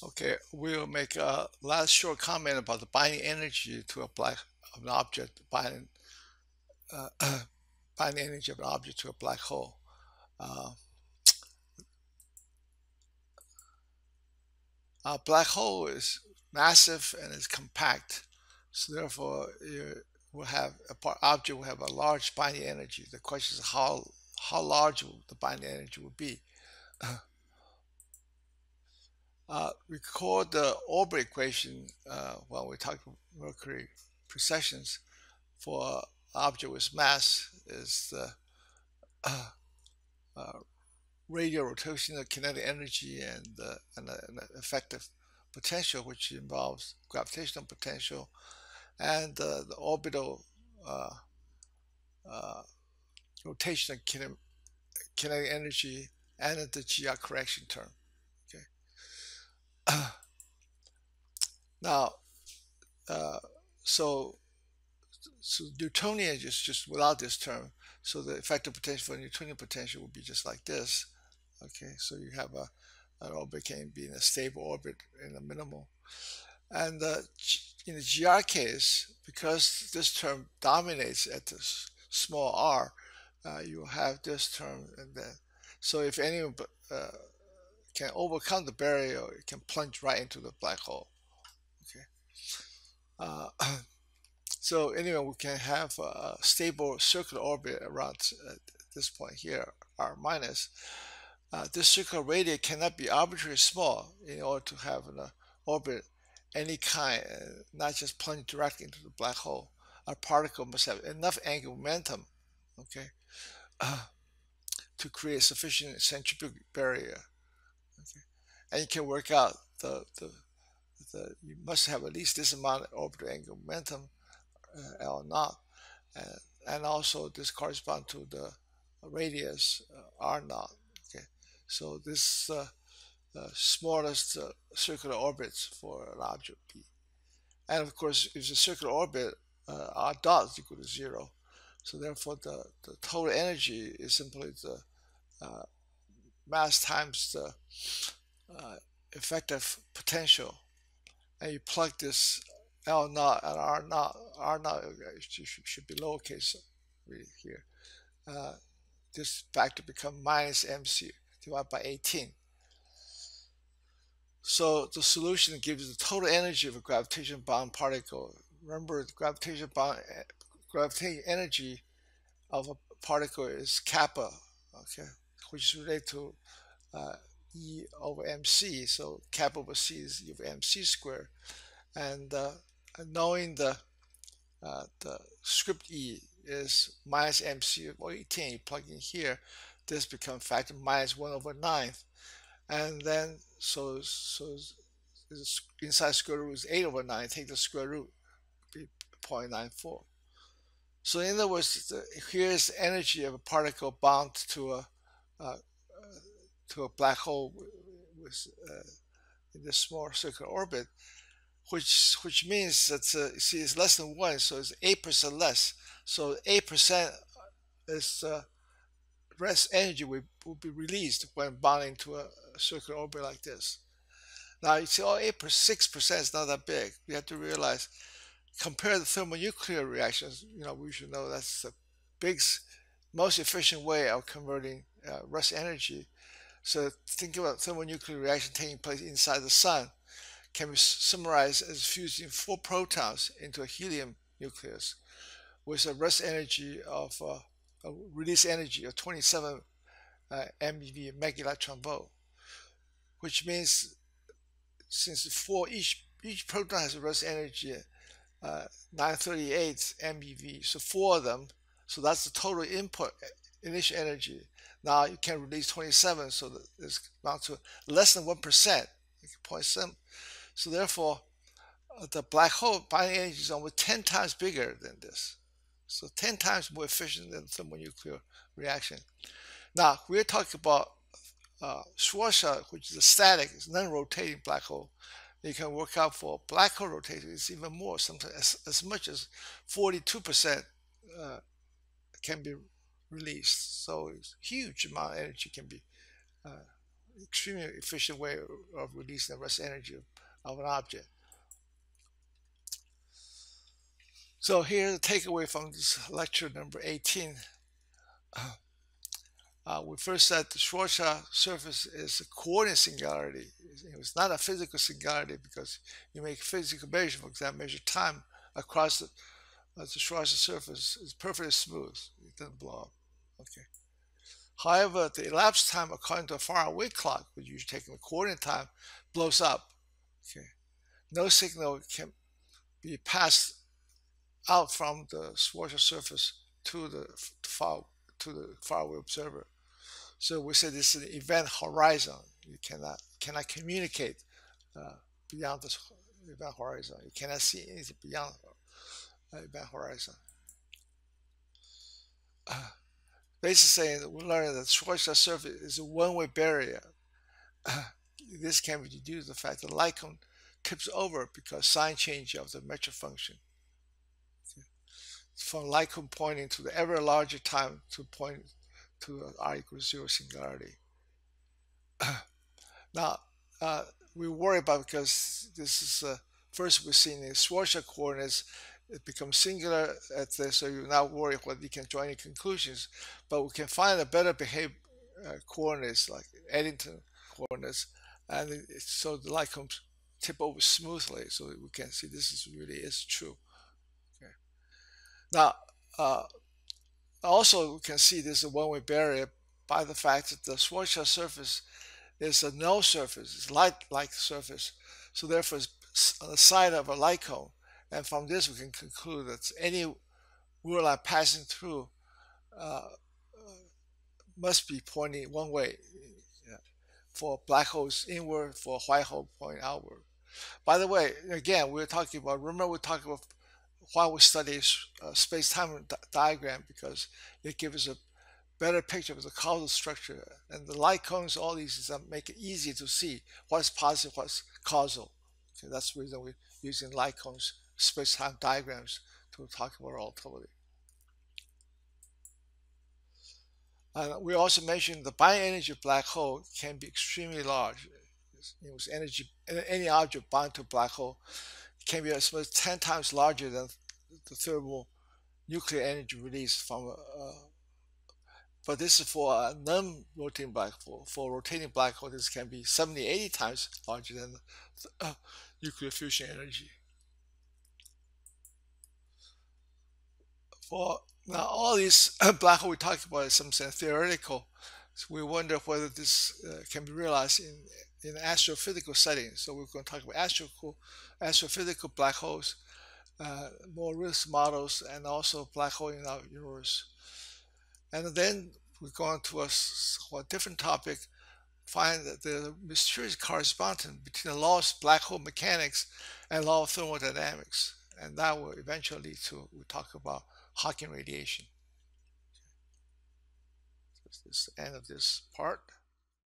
Okay, we'll make a last short comment about the binding energy to a black of an object, binding uh, binding energy of an object to a black hole. Uh, a black hole is massive and is compact, so therefore you will have a part, object will have a large binding energy. The question is how how large the binding energy will be. Uh, record the orbit equation uh, when we talk about Mercury precessions for object with mass is the uh, uh, radial rotational kinetic energy and, uh, and, and, effective potential, which involves gravitational potential and the orbital uh, uh, rotational kinetic energy and the GR correction term. now, uh, so so Newtonian is just without this term. So the effective potential for Newtonian potential would be just like this. Okay, so you have a an orbit can be in a stable orbit in a minimal. And uh, in the GR case, because this term dominates at this small r, uh, you have this term and then. So if any uh, can overcome the barrier, it can plunge right into the black hole. Okay. Uh, so anyway, we can have a stable circular orbit around uh, this point here, r minus. Uh, this circular radius cannot be arbitrarily small in order to have an uh, orbit any kind, uh, not just plunge directly into the black hole. A particle must have enough angular momentum, okay, to create sufficient centrifugal barrier and you can work out the, the, the you must have at least this amount of orbital angular momentum uh, L naught. And, and also this corresponds to the radius uh, R naught okay? So this uh, the smallest uh, circular orbits for an object P. And of course if it's a circular orbit uh, R dot is equal to zero. So therefore the, the total energy is simply the uh, mass times the uh, effective potential and you plug this L naught and R naught, R naught should be lowercase here. Uh, this factor become minus MC divided by 18. So the solution gives the total energy of a gravitation bound particle. Remember, the gravitation bound gravitational energy of a particle is kappa, okay, which is related to uh, E over mc. So cap over c is E over mc squared. And uh, knowing the uh, the script E is minus mc over 18, you plug in here, this becomes factor minus 1 over 9. And then, so, so inside square root is 8 over 9, take the square root, be 0.94. So in other words, the, here's energy of a particle bound to a, a to a black hole with uh, in this small circular orbit, which which means that uh, see it's less than one, so it's eight percent less. So eight percent is uh, rest energy will, will be released when bonding to a, circular orbit like this. Now you see, oh, eight percent, six percent is not that big. We have to realize, compare the thermonuclear reactions. You know, we should know that's the big, most efficient way of converting uh, rest energy so think about thermonuclear reaction taking place inside the sun. Can be summarized as fusing four protons into a helium nucleus with a rest energy of uh, a release energy of 27 uh, MeV mega electron volt, which means since for each each proton has a rest energy uh, 938 MeV, so four of them, so that's the total input initial energy now you can release 27, so it's down to less than 1%, 0.7. So therefore, uh, the black hole binding energy is almost 10 times bigger than this. So 10 times more efficient than thermonuclear reaction. Now, we're talking about uh, Schwarzschild, which is a static, non-rotating black hole. You can work out for black hole rotation, it's even more, sometimes as, as much as 42% uh, can be released. So huge amount of energy can be uh, extremely efficient way of releasing the rest energy of, an object. So here's the takeaway from this lecture number 18. Uh, we first said the Schwarzschild surface is a coordinate singularity. It's not a physical singularity because you make physical measure, for example, measure time across the, uh, the Schwarzschild surface is perfectly smooth. It doesn't blow up. Okay. However, the elapsed time according to a faraway clock, which you're taking the coordinate time, blows up. Okay. No signal can be passed out from the Schwarzschild surface to the far to the faraway observer. So we say this is an event horizon. You cannot cannot communicate uh, beyond the event horizon. You cannot see anything beyond uh, event horizon. Uh, basically saying that we learned that Schwarzschild surface is a one-way barrier. this can be due to the fact that light cone tips over because sign change of the metric function. From light pointing to the ever larger time to point to r equals zero singularity. now, uh, we worry about because this is uh, first we're seeing the Schwarzschild coordinates it becomes singular at this, so you're not worried whether you can draw any conclusions, but we can find a better behaved uh, coordinates like Eddington coordinates, and so the light cones tip over smoothly, so we can see this is really is true. Okay. Now, uh, also, we can see this is a one-way barrier by the fact that the Schwarzschild surface is a null surface, it's light-like surface. So therefore, it's on the side of a light cone. And from this, we can conclude that any line passing through uh, must be pointing one way. For black holes inward, for white hole pointing outward. By the way, again, we're talking about, remember we're talking about why we study uh, space-time di diagram because it gives us a better picture of the causal structure. And the light cones, all these is make it easy to see what's positive, what's causal. Okay, that's the reason we're using light cones, space-time diagrams to talk about relativity. And we also mentioned the binding energy of black hole can be extremely large. It was energy, any object bound to a black hole can be as much as 10 times larger than the thermal nuclear energy released from a, uh, but this is for a non-rotating black hole. For rotating black hole, this can be 70, 80 times larger than uh, nuclear fusion energy. For now, all these black hole we talked about is something theoretical. So we wonder whether this uh, can be realized in in astrophysical settings. So we're going to talk about astrophysical, astrophysical black holes, uh, more risk models, and also black hole in our universe. And then we're going to a, a different topic, find the mysterious correspondence between the laws of black hole mechanics and law of thermodynamics. And that will eventually lead to, we talk about Hawking radiation. So this is the end of this part.